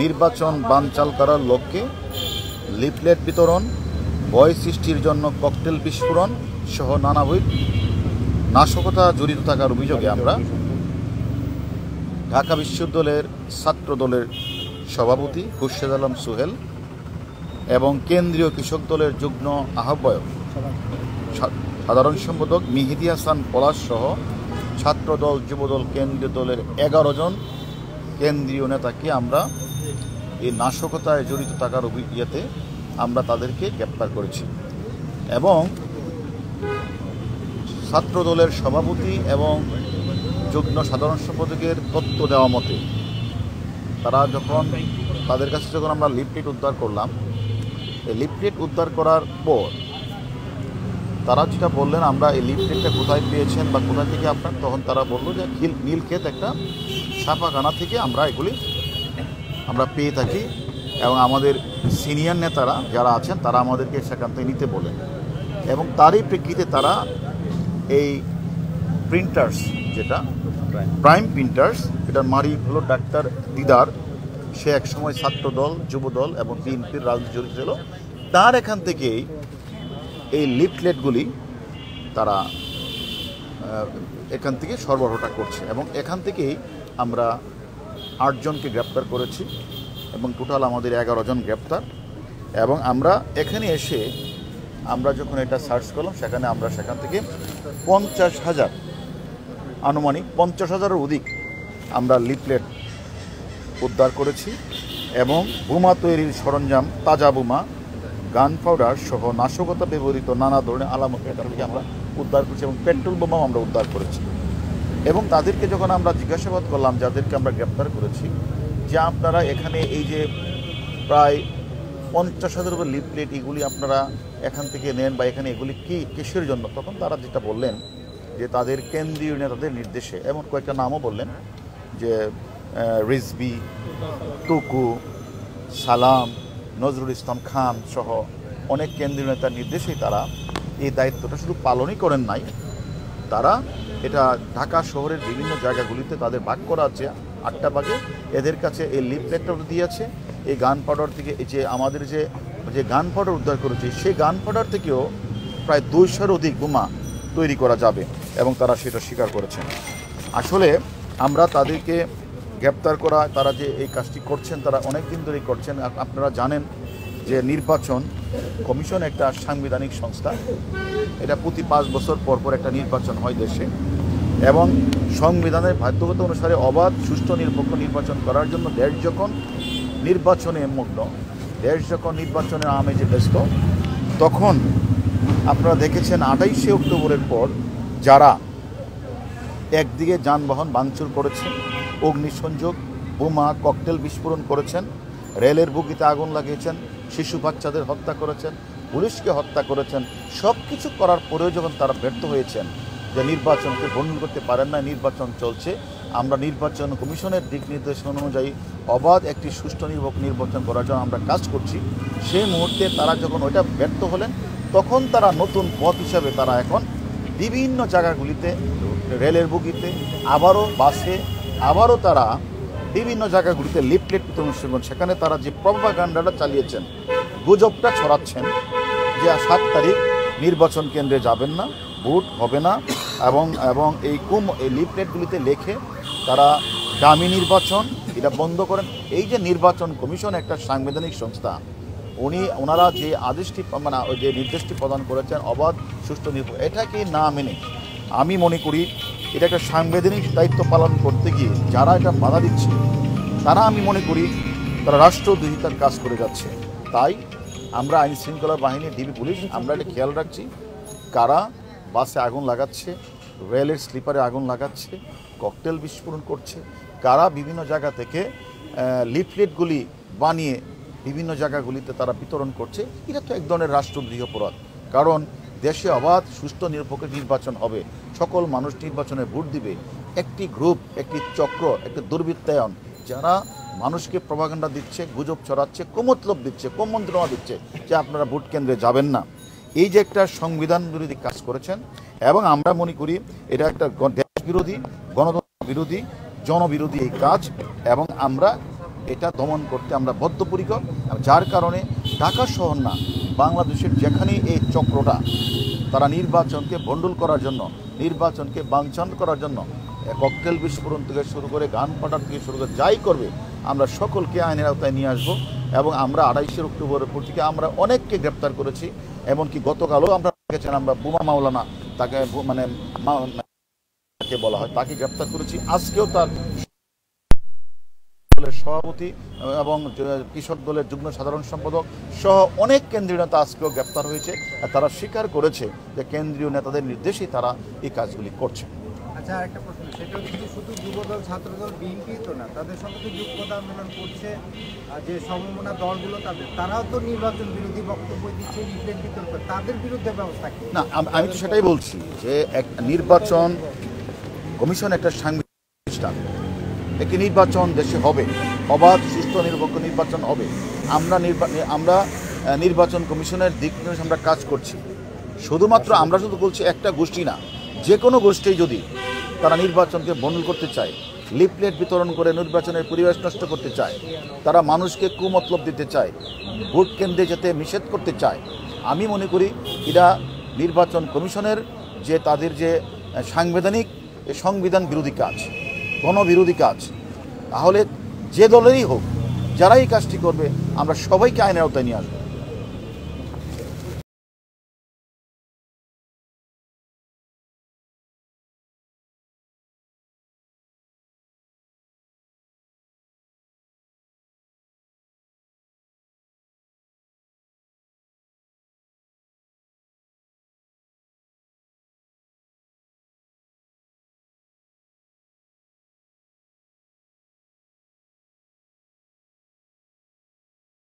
নির্বাচন বানচাল করার লক্ষ্যে লিফলেট বিতরণ, ভয় সৃষ্টির জন্য ককটেল বিস্ফোরণ সহ নানাবিধ নাশকতা জড়িত থাকার অভিযোগে আমরা ঢাকা বিশ্ববিদ্যালয়ের ছাত্র দলের সভাপতি খুরশেদ আলম সুহেল এবং কেন্দ্রীয় কৃষক দলের যুগ্ম আহ্বায়ক সাধারণ সম্পাদক মিহিদি হাসান পলাশ সহ ছাত্রদল, যুবদল কেন্দ্রীয় দলের এগারো জন কেন্দ্রীয় নেতাকে আমরা এই নাশকতায় জড়িত থাকার অভি- ইয়েতে আমরা তাদেরকে গ্রেপ্তার করেছি। এবং ছাত্র দলের সভাপতি এবং যুগ্ম সাধারণ সম্পাদকের তথ্য দেওয়া মতে, তারা যখন তাদের কাছে যখন আমরা লিফলেট উদ্ধার করলাম, এই লিফলেট উদ্ধার করার পর তারা যেটা বললেন, আমরা এই লিফলেটটা কোথায় পেয়েছেন বা কোথা থেকে আপনার, তখন তারা বলল যে নীলক্ষেত একটা ছাপাখানা থেকে আমরা এগুলি আমরা পেয়ে থাকি এবং আমাদের সিনিয়র নেতারা যারা আছেন, তারা আমাদেরকে সেখান থেকে নিতে বলেন। এবং তারই প্রেক্ষিতে তারা এই প্রিন্টার্স যেটা প্রাইম প্রিন্টার্স এটার মারি হলো ডাক্তার দিদার। সে একসময় ছাত্রদল, যুবদল এবং বিএনপির রাজনীতি জড়িত ছিল। তার এখান থেকেই এই লিফলেটগুলি তারা এখান থেকে সরবরাহটা করছে। এবং এখান থেকেই আমরা আটজনকে গ্রেপ্তার করেছি এবং টোটাল আমাদের এগারো জন গ্রেপ্তার। এবং আমরা এখানে এসে আমরা যখন এটা সার্চ করলাম, সেখানে আমরা সেখান থেকে পঞ্চাশ হাজার, আনুমানিক পঞ্চাশ হাজারের অধিক আমরা লিফলেট উদ্ধার করেছি এবং বোমা তৈরির সরঞ্জাম, তাজা বোমা, গান পাউডার সহ নাশকতা ব্যবহৃত নানা ধরনের আলামত থেকে আমরা উদ্ধার করেছি এবং পেট্রোল বোমাও আমরা উদ্ধার করেছি। এবং তাদেরকে যখন আমরা জিজ্ঞাসাবাদ করলাম, যাদেরকে আমরা গ্রেপ্তার করেছি, যে আপনারা এখানে এই যে প্রায় পঞ্চাশ হাজার উপর লিফলেট এগুলি আপনারা এখান থেকে নেন বা এখানে এগুলি কি কিসের জন্য? তখন তারা যেটা বললেন, যে তাদের কেন্দ্রীয় নেতাদের নির্দেশে, এমন কয়েকটা নামও বললেন, যে রিজবি টুকু সালাম, নজরুল ইসলাম খান সহ অনেক কেন্দ্রীয় নেতার নির্দেশেই তারা এই দায়িত্বটা শুধু পালনই করেন নাই। তারা এটা ঢাকা শহরের বিভিন্ন জায়গাগুলিতে তাদের ভাগ করা আছে। আটটা ভাগে এদের কাছে এই লিফলেটটা দিয়েছে। এই গান পাউডার থেকে এই যে আমাদের যে যে গান পাউডার উদ্ধার করেছে, সেই গান পাউডার থেকেও প্রায় দুইশোর অধিক বোমা তৈরি করা যাবে এবং তারা সেটা স্বীকার করেছেন। আসলে আমরা তাদেরকে গ্রেপ্তার করা, তারা যে এই কাজটি করছেন, তারা অনেক দিন ধরেই করছেন। আপনারা জানেন যে নির্বাচন কমিশন একটা সাংবিধানিক সংস্থা, এটা প্রতি পাঁচ বছর পর পর একটা নির্বাচন হয় দেশে এবং সংবিধানের বাধ্যকতা অনুসারে অবাধ, সুষ্ঠু, নিরপেক্ষ নির্বাচন করার জন্য দেশ যখন নির্বাচনে মগ্ন দেশ যখন নির্বাচনের আমেজে ব্যস্ত, তখন আপনারা দেখেছেন আঠাইশে অক্টোবরের পর যারা একদিকে যানবাহন ভাঙচুর করেছেন অগ্নিসংযোগ, বোমা, ককটেল বিস্ফোরণ করেছেন, রেলের বুকিতে আগুন লাগিয়েছেন শিশু বাচ্চাদের হত্যা করেছেন, পুলিশকে হত্যা করেছেন সব কিছু করার পরেও যখন তারা ব্যর্থ হয়েছেন যে নির্বাচনকে বন্ধ করতে পারেন না নির্বাচন চলছে, আমরা নির্বাচন কমিশনের দিক নির্দেশনা অনুযায়ী অবাধ একটি সুষ্ঠু নির্বাক নির্বাচন করার জন্য আমরা কাজ করছি। সেই মুহূর্তে তারা যখন ওইটা ব্যর্থ হলেন, তখন তারা নতুন পথ হিসাবে তারা এখন বিভিন্ন জায়গাগুলিতে, রেলের বুকিতে আবারও বাসে, আবারও তারা বিভিন্ন জায়গাগুলিতে লিফলেট বিতরণ করেন। সেখানে তারা যে প্রভাগান্ডাটা চালিয়েছেন, গুজবটা ছড়াচ্ছেন যে সাত তারিখ নির্বাচন কেন্দ্রে যাবেন না, ভোট হবে না, এবং এবং এই কুম, এই লিফলেটগুলিতে লেখে তারা দামি নির্বাচন, এটা বন্ধ করেন এই যে নির্বাচন কমিশন একটা সাংবিধানিক সংস্থা, উনি, ওনারা যে আদেশটি মানে যে নির্দেশটি প্রদান করেছেন, অবাধ, সুষ্ঠু নির্বাচন এটাকে না মেনে আমি মনে করি এটা একটা সাংবিধানিক দায়িত্ব পালন করতে গিয়ে যারা এটা বাধা দিচ্ছে, তারা আমি মনে করি তারা রাষ্ট্রদ্রোহিতার কাজ করে যাচ্ছে। তাই আমরা আইন শৃঙ্খলা বাহিনী, ডিবি পুলিশ, আমরা এটা খেয়াল রাখছি, কারা বাসে আগুন লাগাচ্ছে, রেলের স্লিপারে আগুন লাগাচ্ছে, ককটেল বিস্ফোরণ করছে, কারা বিভিন্ন জায়গা থেকে লিফলেটগুলি বানিয়ে বিভিন্ন জায়গাগুলিতে তারা বিতরণ করছে, এটা তো এক ধরনের রাষ্ট্রদ্রোহী অপরাধ। কারণ দেশে অবাধ সুস্থ নিরপেক্ষ নির্বাচন হবে। সকল মানুষ নির্বাচনে ভোট দিবে। একটি গ্রুপ, একটি চক্র, একটি দুর্বৃত্তায়ন, যারা মানুষকে প্রভাকাণ্ডা দিচ্ছে, গুজব ছড়াচ্ছে কোমতলব দিচ্ছে, কোমন্ত্রণা দিচ্ছে যে আপনারা ভোট কেন্দ্রে যাবেন না। এই যে একটা সংবিধান বিরোধী কাজ করেছেন, এবং আমরা মনে করি এটা একটা দেশ বিরোধী, গণতন্ত্র বিরোধী, জনবিরোধী এই কাজ, এবং আমরা এটা দমন করতে আমরা বদ্ধপরিকর, যার কারণে ঢাকা শহর না বাংলাদেশের যেখানে এই চক্রটা, তারা নির্বাচনকে বন্ডল করার জন্য, নির্বাচনকে বাঞ্ছন করার জন্য ককটেল বিস্ফোরণ থেকে শুরু করে গান পাটার থেকে শুরু করে যাই করবে, আমরা সকলকে আইনের আওতায় নিয়ে আসব এবং আমরা আড়াইশে অক্টোবরের পর থেকে আমরা অনেককে গ্রেপ্তার করেছি, এমনকি গতকালও আমরা দেখেছেন আমরা বুমা মাওলানা তাকে মানে তাকে বলা হয়, তাকে গ্রেপ্তার করেছি, আজকেও তার দলের সভাপতি এবং কৃষক দলের যুগ্ম সাধারণ সম্পাদক সহ অনেক কেন্দ্রীয় নেতা আজকেও গ্রেপ্তার হয়েছে আর তারা স্বীকার করেছে যে কেন্দ্রীয় নেতাদের নির্দেশেই তারা এই কাজগুলি করছে। আচ্ছা আরেকটা প্রশ্ন সেটা কিন্তু শুধু যুবদল ছাত্রদল বিএনপি তো না তাদের সঙ্গে তো যুক্ততা আন্দোলন করছে আর যে সমমনা দলগুলো তাদের তারাও তো নির্বাচন বিরোধী বক্তব্য দিচ্ছে লিফলেট তাদের বিরুদ্ধে ব্যবস্থা কি? না আমি তো সেটাই বলছি যে এক নির্বাচন কমিশন একটা সাংবিধানিক প্রতিষ্ঠান একটি নির্বাচন দেশে হবে। অবাধ সুস্থ নিরপেক্ষ নির্বাচন হবে। আমরা আমরা নির্বাচন কমিশনের দিক নির্দেশে আমরা কাজ করছি। শুধুমাত্র আমরা শুধু বলছি একটা গোষ্ঠী না যে কোনো গোষ্ঠী যদি তারা নির্বাচনকে বন্ধ করতে চায়, লিফলেট বিতরণ করে নির্বাচনের পরিবেশ নষ্ট করতে চায়, তারা মানুষকে কুমতলব দিতে চায়, ভোট কেন্দ্রে যেতে নিষেধ করতে চায়, আমি মনে করি এরা নির্বাচন কমিশনের যে তাদের যে সাংবিধানিক সংবিধান বিরোধী কাজ। গণবিরোধী কাজ। তাহলে যে দলেরই হোক, যারাই কাজটি করবে, আমরা সবাইকে আইনের আওতায় নিয়ে আসব।